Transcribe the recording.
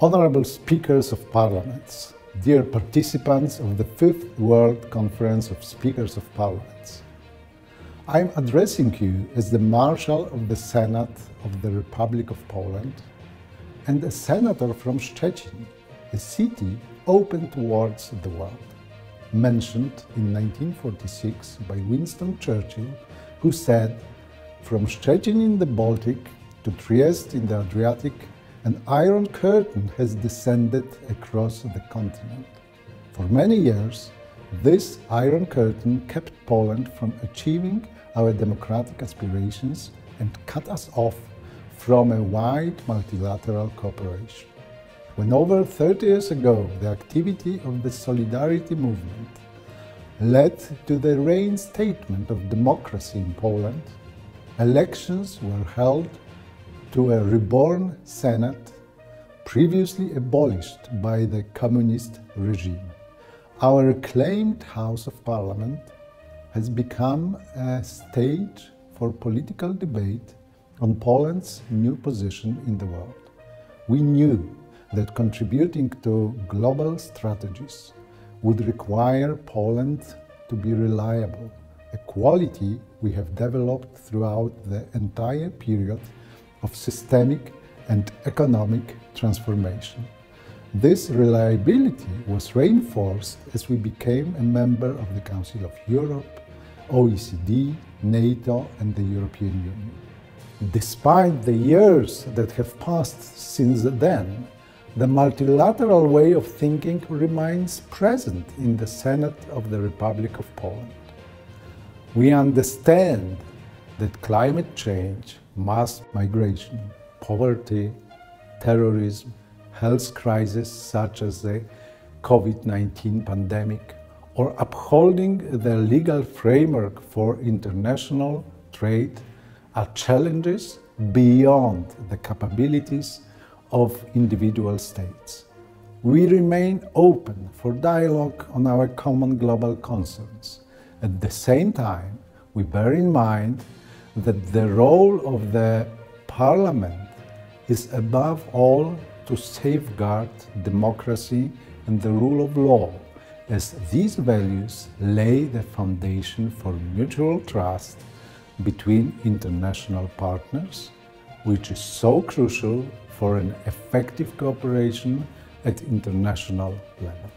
Honorable Speakers of Parliaments, dear participants of the Fifth World Conference of Speakers of Parliaments, I am addressing you as the Marshal of the Senate of the Republic of Poland and a senator from Szczecin, a city open towards the world, mentioned in 1946 by Winston Churchill, who said, From Szczecin in the Baltic to Trieste in the Adriatic, an iron curtain has descended across the continent. For many years, this iron curtain kept Poland from achieving our democratic aspirations and cut us off from a wide multilateral cooperation. When over 30 years ago the activity of the Solidarity movement led to the reinstatement of democracy in Poland, elections were held to a reborn Senate previously abolished by the communist regime. Our acclaimed House of Parliament has become a stage for political debate on Poland's new position in the world. We knew that contributing to global strategies would require Poland to be reliable, a quality we have developed throughout the entire period of systemic and economic transformation. This reliability was reinforced as we became a member of the Council of Europe, OECD, NATO, and the European Union. Despite the years that have passed since then, the multilateral way of thinking remains present in the Senate of the Republic of Poland. We understand that climate change, mass migration, poverty, terrorism, health crises such as the COVID 19 pandemic, or upholding the legal framework for international trade are challenges beyond the capabilities of individual states. We remain open for dialogue on our common global concerns. At the same time, we bear in mind that the role of the Parliament is above all to safeguard democracy and the rule of law, as these values lay the foundation for mutual trust between international partners, which is so crucial for an effective cooperation at international level.